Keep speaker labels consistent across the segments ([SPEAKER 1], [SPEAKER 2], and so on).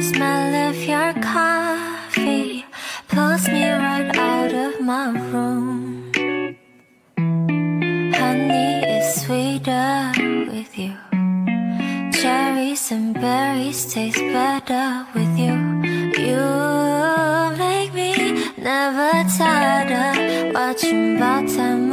[SPEAKER 1] Smell of your coffee pulls me right out of my room. Honey is sweeter with you. Cherries and berries taste better with you. You make me never tired of watching about time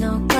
[SPEAKER 1] no